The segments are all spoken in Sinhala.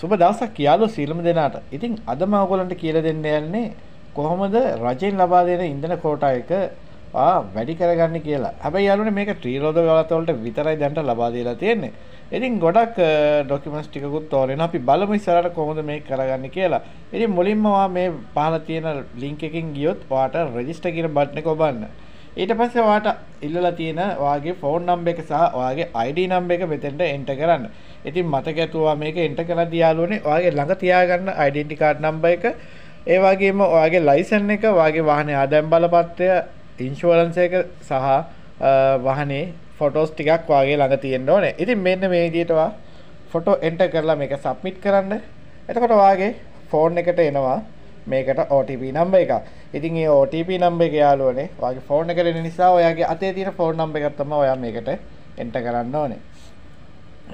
සුබ දවසක් කියාලු සීලම දෙනාට. ඉතින් අද මම ඔයගොල්ලන්ට කියලා දෙන්න යන්නේ කොහොමද රජයෙන් ලබා දෙන ඉන්ධන කෝටා එක ආ වැඩි කරගන්න කියලා. හැබැයි යාළුවනේ මේක ත්‍රිරෝද වලත වලට විතරයි දැන්ට ලබා දීලා තියෙන්නේ. ඉතින් ගොඩක් ඩොකියුමන්ට්ස් ටිකකුත් තෝරගෙන අපි බලමු ඉස්සරහට කොහොමද මේක කරගන්නේ කියලා. ඉතින් මුලින්ම ඔයා මේ පහළ තියෙන ලින්ක් එකකින් ගියොත් ඔයාට රෙජිස්ටර් කියන බටන් එක ඔබන්න. ඊට පස්සේ ඔයාට ඉල්ලලා තියෙන ඔයාගේ ෆෝන් නම්බර් එක සහ ඔයාගේ ID නම්බර් එක මෙතෙන්ට එන්ටර් කරන්න. ඉතින් මතක ඇතුවා මේක එන්ටර් කරද්දී යාළුවනේ ඔයාගේ ළඟ තියාගන්න ඩෙන්ටි කාඩ් නම්බර් එක ඒ වගේම ඔයාගේ ලයිසන් එක ඔයාගේ වාහනේ ආදායම් බලපත්‍රය ඉන්ෂුරන්ස් එක සහ වාහනේ ෆොටෝස් ටිකක් වගේ ළඟ තියෙන්න ඕනේ. ඉතින් මෙන්න මේ විදිහට ඔයා ෆොටෝ එන්ටර් කරලා මේක සබ්මිට් කරන්න. එතකොට ඔයාගේ ෆෝන් එකට එනවා මේකට OTP නම්බර් එකක්. ඉතින් මේ OTP නම්බර් එක යාළුවනේ ඔයාගේ ෆෝන් එකට එන නිසා ඔයාගේ අතේ තියෙන ෆෝන් නම්බර් එකක් තමයි ඔයා මේකට එන්ටර් කරන්න ඕනේ.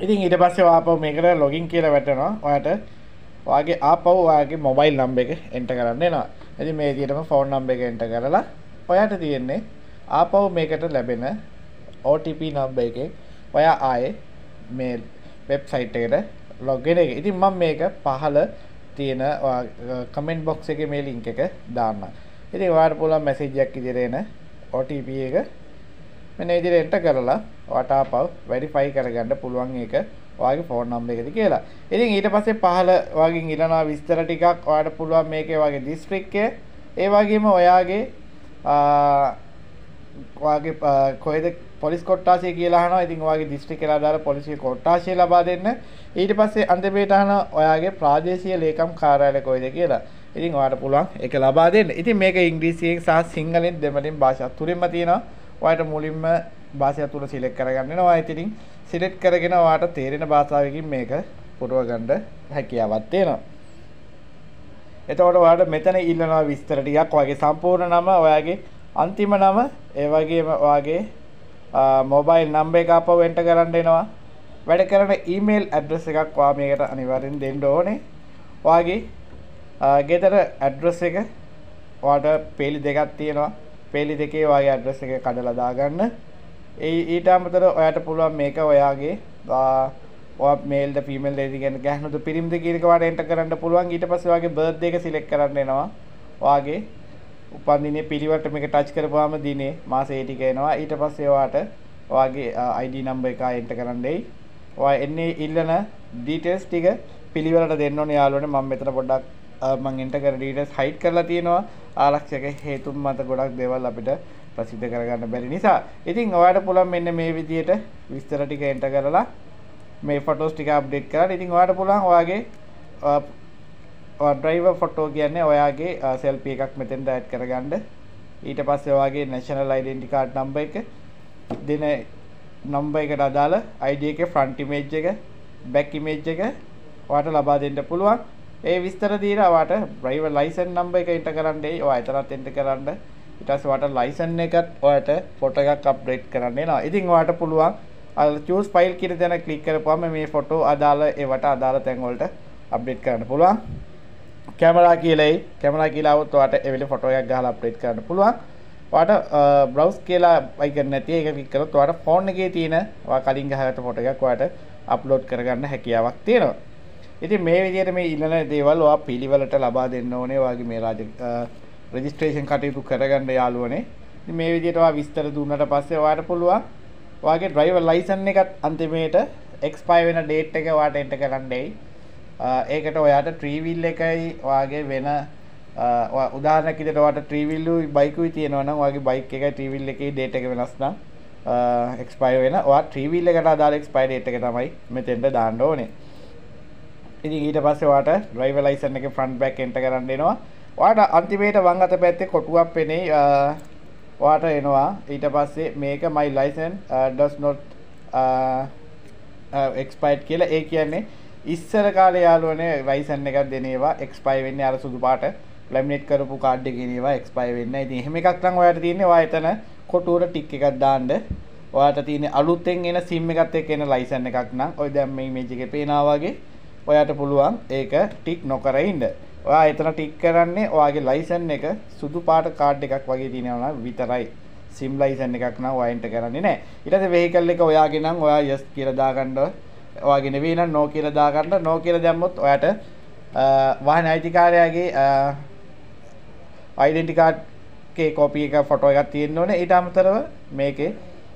ඉතින් ඊට පස්සේ ආපහු මේකට ලොගින් කියලා වැටෙනවා. ඔයාට ඔයාගේ ආපහු ඔයාගේ මොබයිල් නම්බර් එක එන්ටර් කරන්න එනවා. ඉතින් මේ විදිහටම ෆෝන් නම්බර් එක එන්ටර් කරලා ඔයාට තියෙන්නේ ආපහු මේකට ලැබෙන OTP නම්බර් එකෙන් ඔයා ආයේ මේ වෙබ්සයිට් එකට ලොග්ඉන් එක. ඉතින් මම මේක පහල තියෙන කමෙන්ට් බොක්ස් එකේ මේ ලින්ක් එක දාන්නම්. ඉතින් ඔයාලට පුළුවන් මැසේජ් එකක් ඉදිරියට එන OTP එක මෙන්න විදිහට එන්ටර් කරලා ඔයාට ආපහු වෙරිෆයි කරගන්න පුළුවන් ඒක ඔයාගේ ෆෝන් නම්බර් එකද කියලා. ඉතින් ඊට පස්සේ පහල ඔයාගෙන් ඉල්ලනවා විස්තර ටිකක් ඔයාට පුළුවන් මේකේ ඔයාගේ දිස්ත්‍රික්කය ඒ වගේම ඔයාගේ ඔයාගේ කොහෙද පොලිස් කොට්ටාශය කියලා අහනවා. ඉතින් ඔයාගේ දිස්ත්‍රික්කයට අදාළ පොලිසිය කොට්ටාශය ලබා දෙන්න. ඊට පස්සේ අන්තිමේට අහනවා ඔයාගේ ප්‍රාදේශීය ලේකම් කාර්යාලය කොහෙද කියලා. ඉතින් ඔයාට පුළුවන් ඒක ලබා දෙන්න. ඉතින් මේක ඉංග්‍රීසියෙන් සහ සිංහලෙන් දෙමළෙන් භාෂා තුනෙන්ම තියෙනවා. ඔයාට මුලින්ම භාෂා තුන සිලෙක්ට් කරගන්න වෙනවා. ඉතින් සිලෙක්ට් කරගෙන ඔයාට තේරෙන භාෂාවකින් මේක පුරව ගන්න හැකියාවක් තියෙනවා. එතකොට ඔයාට මෙතන ඉල්ලනවා විස්තර ටිකක් ඔයාගේ සම්පූර්ණ නම ඔයාගේ අන්තිම නම ඒ වගේම ඔයාගේ මොබයිල් නම්බර් එක අපව එන්ටර් කරන්න එනවා. වැඩ කරන ඊමේල් ඇඩ්‍රස් එකක් ඔයා මේකට අනිවාර්යෙන් දෙන්න ඕනේ. ඔයාගේ ගෙදර ඇඩ්‍රස් එක ඔයාට පේලි දෙකක් තියෙනවා. පේලි දෙකේ ඔයාගේ ඇඩ්‍රස් එක කඩලා දාගන්න. ඒ ඊට අමතරව ඔයාට පුළුවන් මේක ඔයාගේ ඔයා මේල්ද ෆීමේල් දෙවි කියන ගැහණුද පිරිමිද කියන එක ඔයාට එන්ටර් කරන්න පුළුවන්. ඊට පස්සේ ඔයාගේ බර්ත්ඩේ එක සිලෙක්ට් කරන්න එනවා. ඔයාගේ උපන්දිනේ පිළිවෙලට මේක ටච් කරපුවාම දිනේ මාසේ ටික එනවා. ඊට පස්සේ ඔයාට ඔයාගේ ID නම්බර් එක එන්ටර් කරන්න දෙයි. ඔයා එන්නේ ඉල්ලන ඩීටේල්ස් ටික පිළිවෙලට දෙන්න ඕනේ යාළුවනේ මම මෙතන පොඩ්ඩක් මම එන්ටර් කරන ඩීටේල්ස් හයිඩ් කරලා තියෙනවා. ආරක්ෂක හේතුන් මත ගොඩක් දේවල් අපිට ප්‍රසිද්ධ කරගන්න බැරි නිසා. ඉතින් ඔයාට පුළුවන් මෙන්න මේ විදිහට විස්තර ටික එන්ටර් කරලා මේ ෆොටෝස් ටික අප්ඩේට් කරන්න. ඉතින් ඔයාට පුළුවන් ඔයාගේ ඩ්‍රයිවර් ෆොටෝ කියන්නේ ඔයාගේ සෙල්ෆි එකක් මෙතෙන්ට ඇඩ් කරගන්න. ඊට පස්සේ ඔයාගේ නැෂනල් ඩෙන්ටි කාඩ් නම්බර් එක දෙන නම්බර් එකට අදාළ ID එකේ ෆ්‍රන්ට් ඉමේජ් එක, බැක් ඉමේජ් එක ඔයාට ලබා දෙන්න පුළුවන්. ඒ විස්තර දීලා ඔයාට ඩ්‍රයිවර් ලයිසන් නම්බර් එක එන්ටර් කරන්න දෙයි. ඔයා එතනත් එන්ටර් කරන්න. ඊට පස්සේ ඔයාට ලයිසන් එකත් ඔයාට ෆොටෝ එකක් අප්ඩේට් කරන්න එනවා. ඉතින් ඔයාට පුළුවන් අර චූස් ෆයිල් කියන තැන ක්ලික් කරපුවම මේ ෆොටෝ අදාළ ඒවට අදාළ තැන් වලට අප්ඩේට් කරන්න පුළුවන්. කැමරා කියලයි කැමරා කියලා આવොත් ඔයාට ඒ වෙලේ ෆොටෝ එකක් ගහලා අප්ඩේට් කරන්න පුළුවන්. ඔයාට බ්‍රවුස් කියලා අයිකන් නැති ඒක ක්ලික් කරොත් ඔයාට ෆෝන් එකේ තියෙන ඔයා කලින් ගහගත්ත ෆොටෝ එකක් ඔයාට අප්ලෝඩ් කරගන්න හැකියාවක් තියෙනවා. ඉතින් මේ විදිහට මේ ඉල්ලන දේවල් ඔයා පිළිවෙලට ලබා දෙන්න ඕනේ ඔයාගේ මේ රාජ රෙජිස්ට්‍රේෂන් කටයුතු කරගන්න යාළුවනේ. ඉතින් මේ විදිහට ඔයා විස්තර දුන්නට පස්සේ ඔයාට පුළුවන් ඔයාගේ ඩ්‍රයිවර් ලයිසන් එකත් අන්තිමේට එක්ස්පයර් වෙන ඩේට් එක ඔයාට එන්ටර් කරන්න දෙයි. ඒකට ඔයාට ට්‍රීවිල් එකයි ඔයාගේ වෙන උදාහරණයක් විදිහට ඔයාට ට්‍රීවිල්ලුයි බයිකුයි තියෙනවා නම් ඔයාගේ බයික් එකයි ට්‍රීවිල් එකේ ඩේට් එක වෙනස් නම් එක්ස්පයර් වෙන ඔයා ට්‍රීවිල් එකට අදාළ එක්ස්පයර් ඩේට් එක තමයි මෙතෙන්ට දාන්න ඕනේ. ඉතින් ඊට පස්සේ ඔයාට ඩ්‍රයිවර් ලයිසන් එකේ ෆ්‍රන්ට් බෑක් එන්ටර් කරන්න එනවා. ඔයාට අන්තිමේට වම් අත පැත්තේ කොටුවක් පෙනේ ඔයාට එනවා ඊට පස්සේ මේක my license uh, does not uh, uh, expired කියලා ඒ කියන්නේ ඉස්සර කාලේ යාළුවනේ ලයිසන් එකක් දෙන ඒවා එක්ස්පයර් වෙන්නේ අර සුදු පාට ලැමිනේට් කරපු කාඩ් එකේ ඒවා එක්ස්පයර් වෙන්නේ නැහැ. ඉතින් එහෙම එකක් නම් ඔයාලට තියෙන්නේ ඔයා එතන කොටුවට ටික් එකක් දාන්න. ඔයාලට තියෙන්නේ අලුතෙන් එන SIM එකත් එක්ක එන ලයිසන් එකක් නම් ඔය දැන් මේ ඉමේජ් එකේ පේනවා වගේ ඔයාට පුළුවන් ඒක ටික් නොකර ඉන්න. ඔයා එතන ටික් කරන්නේ ඔයාගේ ලයිසන් එක සුදු පාට කාඩ් එකක් වගේ තියෙනවා නම් විතරයි. සිම් ලයිසන් එකක් නම් ඔයා එන්ටර් කරන්නේ නැහැ. ඊට පස්සේ වෙහිකල් එක ඔයාගේ නම් ඔයා yes කියලා දාගන්න වගේ නෙවෙයි නම් නෝ කියලා දාගන්න නෝ කියලා දැම්මොත් ඔයාට වාහන අයිතිකාරයාගේ අයිඩෙන්ටි කාඩ් එකේ කොපි එක ෆොටෝ එකක් තියෙන්න ඕනේ ඊට අමතරව මේකේ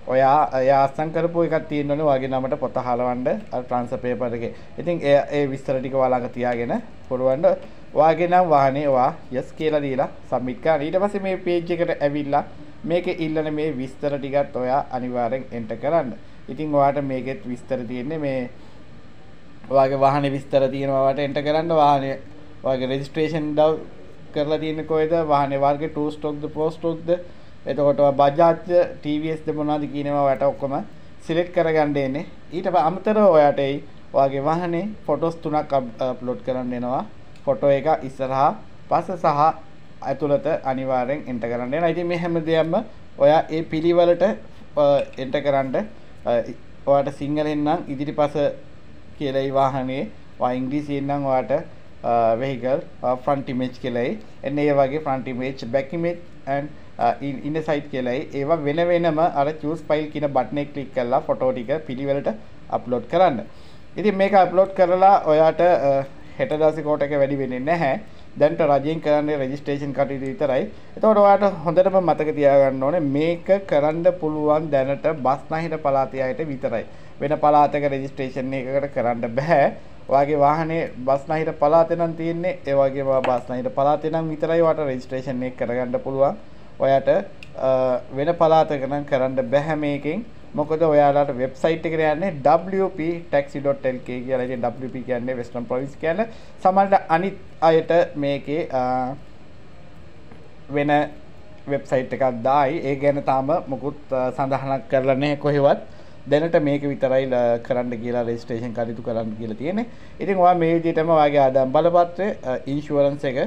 ඔයා එයා අස්සම් කරපු එකක් තියෙන්න ඕනේ ඔයාගේ නමට පොත හලවන්න අර ට්‍රාන්ස්ෆර් පේපර් එකේ. ඉතින් ඒ ඒ විස්තර ටික ඔයාලඟ තියාගෙන පුරවන්න ඔයාගේ නම් වාහනේ ඔයා යස් කියලා දීලා සබ්මිට් කරන්න. ඊට පස්සේ මේ පේජ් එකට ඇවිල්ලා මේකේ ඉල්ලන මේ විස්තර ටිකත් ඔයා අනිවාර්යෙන් එන්ටර් කරන්න. ඉතින් ඔයාට මේකෙත් විස්තර තියෙන්නේ මේ ඔයාගේ වාහනේ විස්තර තියෙනවා ඔයාට එන්ටර් කරන්න. වාහනේ ඔයාගේ රෙජිස්ට්‍රේෂන් දව් කරලා තියෙන්නේ කොහෙද? වාහනේ වර්ගේ 2 ස්ටොක්ද 4 ස්ටොක්ද එතකොට බජාජ් TVS ද මොනවද කියනවා ඔයාලට ඔක්කොම සිලෙක්ට් කරගන්න එන්නේ ඊට අමතරව ඔයාට එයි ඔයාගේ වාහනේ ෆොටෝස් තුනක් අප්ලෝඩ් කරන්න එනවා. ෆොටෝ එක ඉස්සරහා පස සහ ඇතුළත අනිවාර්යෙන් එන්ටර් කරන්න එනවා ඉතින් මේ හැම දෙයක්ම ඔයා ඒ පිළිවෙලට එන්ටර් කරන්න ඔයාට සිංහලෙන් නම් ඉදිරිපස කියලායි වාහනේ වා ඉංග්‍රීසියෙන් නම් ඔයාට vehicle front image කියලායි එන්න ඒ වගේ front image back image and ඉන්න සයිට් කියලයි ඒවා වෙන වෙනම අර චස් ෆයිල් කියන බට්නේ කලික් කරලා ෆොටෝ ටික පිළිවෙලට අප්ලෝඩ් කරන්න. ඉතින් මේක අප්ලෝඩ් කරලා ඔයාට හෙට දවසේ කෝට එක වැඩි වෙන්නේ නැහැ. දැන්ට රජයෙන් කරන්නේ රෙජිස්ට්‍රේෂන් කටයුතු විතරයි. එතකොට ඔයාට හොඳටම මතක තියාගන්න ඕනේ මේක කරන්න පුළුවන් දැනට බස්නාහිර පළාතේ අයට විතරයි. වෙන පළාතක රෙජිස්ට්‍රේෂන් එකකට කරන්න බෑ. ඔයාගේ වාහනේ බස්නාහිර පළාතේ නම් තියෙන්නේ ඒ වගේම බස්නාහිර පළාතේ නම් විතරයි ඔයාට රෙජිස්ට්‍රේෂන් එක කරගන්න පුළුවන්. ඔයාට වෙන පලාතක නම් කරන්න බැහැ මේකෙන්. මොකද ඔයාලට වෙබ්සයිට් එකට යන්නේ wp.taxi.lk කියලා. ඉතින් wp කියන්නේ Western Province කියන්නේ සමහරට අනිත් අයට මේකේ වෙන වෙබ්සයිට් එකක් දායි. ඒ ගැන තාම මොකුත් සඳහනක් කරලා නැහැ කොහෙවත්. දැනට මේක විතරයි කරන්න කියලා රෙජිස්ට්‍රේෂන් කටයුතු කරන්න කියලා තියෙන්නේ. ඉතින් ඔයා මේ විදිහටම ඔයාගේ ආදායම් බලපත්‍රය ඉන්ෂුරන්ස් එක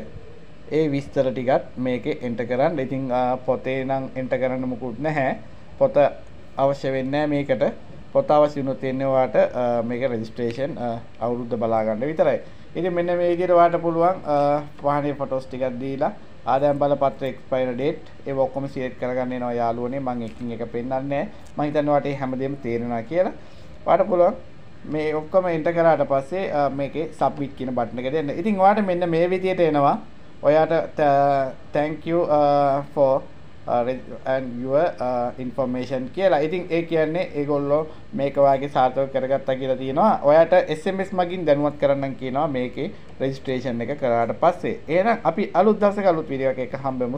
ඒ විස්තර ටිකත් මේක එන්ට කරන්න ඉතිං පොතේ නම් එන්ට කරන්න මුකුත් නැහැ පොත අවශ්‍ය වෙන්න මේකට. පොත අවශ්‍යනු තියෙන්නවාට මේක රෙජිස්ට්‍රේෂන් අවුරුද්ධ බලාගන්න විතරයි. ඉති මෙන්න මේ විදිරවාට පුළුවන් වාහනේ ෆොටෝස් ටිකක් දීලා ආදයම් බල පත්‍ර එක්ස්පයිර ඩේට් ඒ ඔක්කොම සියට් කරගන්න නවා යාලුවනේ මං එකින් එක පෙන්න්නන්නේ මං හිතන්නවාට හැමදේම තේරෙනවා කියලා. පාට පුළුවන් මේ ඔක්කොම එන්ට කරාට පස්සේ මේක සබ්මිට් කියන බට්න එක දෙන්න. ඉතින් වාට මෙන්න මේ විදියට එනවා. ඔයාට thank you uh, for uh, and your uh, information කියලා. ඉතින් ඒ කියන්නේ ඒගොල්ලෝ මේක වාගේ සාර්ථක කරගත්තා කියලා තියෙනවා. ඔයාට SMS මගින් දැනුවත් කරන්නම් කියනවා මේකේ රෙජිස්ට්‍රේෂන් එක කරාට පස්සේ. එහෙනම් අපි අලුත් දවසක අලුත් වීඩියෝ එකක් හම්බෙමු.